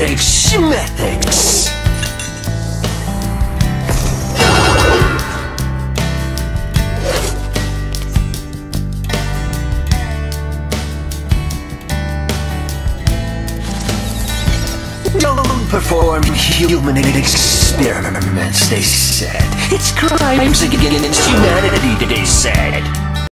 Ethics, methics. Don't perform human experiments, they said. It's crimes against humanity, they.